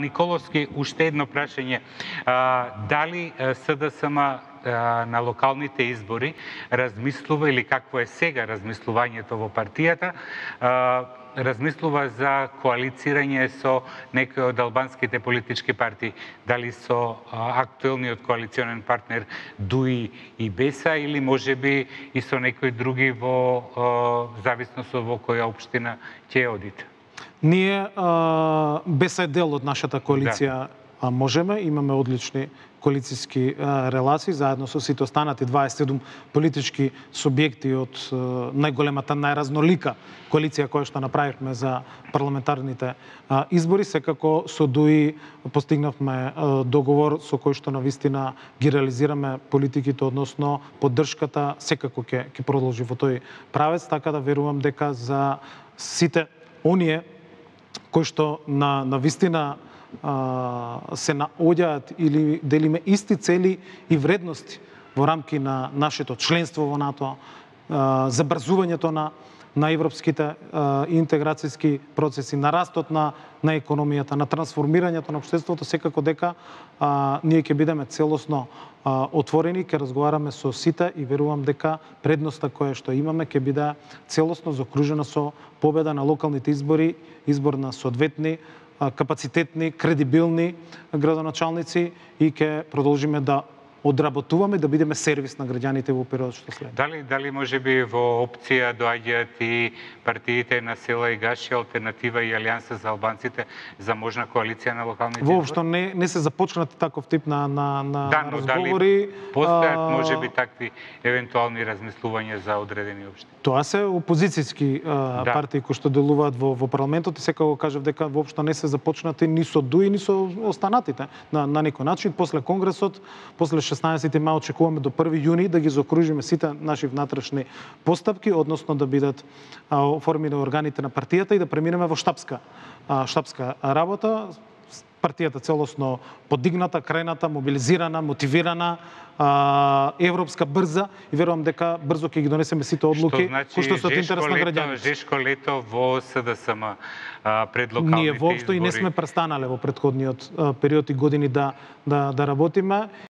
Николовски, уште едно прашање. Дали СДСМ на локалните избори размислува или какво е сега размислувањето во партијата, размислува за коалицирање со некои од албанските политички партии, дали со актуелниот коалиционен партнер ДУИ и БЕСА или можеби и со некои други во зависност од во која општина ќе одите? Ние а, е дел од нашата коалиција да. можеме, имаме одлични коалициски релации заедно со сите останати 27 политички субјекти од најголемата, најразнолика коалиција која што направивме за парламентарните избори. Секако со ДУИ постигнавме договор со кој што на вистина ги реализираме политиките односно поддршката секако ќе ќе продолжи во тој правец, така да верувам дека за сите оние кои што на на вистина се наоѓаат или делиме исти цели и вредности во рамки на нашето членство во НАТО, забрзувањето на на европските интеграцијски процеси, на растот на на економијата, на трансформирањето на обштеството, секако дека а, ние ќе бидеме целосно а, отворени, ќе разговараме со сите и верувам дека предноста која што имаме ќе биде целосно закружена со победа на локалните избори, избор на соодветни капацитетни, кредибилни градоначалници и ќе продолжиме да одработуваме да бидеме сервис на граѓаните во периодот што следи. Дали дали можеби во опција доаѓаат и партиите на села и Гаши, алтернатива и алијанса за албанците за можна коалиција на локалните Воопшто не не се започнати таков тип на на на да, но, разговори. Дали постојат можеби такви евентуални размислувања за одредени општини? Тоа се опозицијски да. партии кои што делуваат во во парламентот и секако кажав дека воопшто не се започнати ни со ДУИ ни со останатите на на некој начин после конгресот, после 16 мај очекуваме до 1 јуни да ги заокружиме сите наши внатрешни постапки, односно да бидат оформени органите на партијата и да преминеме во штабска штабска работа. Партијата целосно подигната, крајната, мобилизирана, мотивирана, а, европска брза. И верувам дека брзо ќе ги донесеме сите одлуки значи, кои што се од интерес на граѓаните. Жешко лето во СДСМ пред локалните Ние воопшто и не сме престанале во предходниот период и години да да да работиме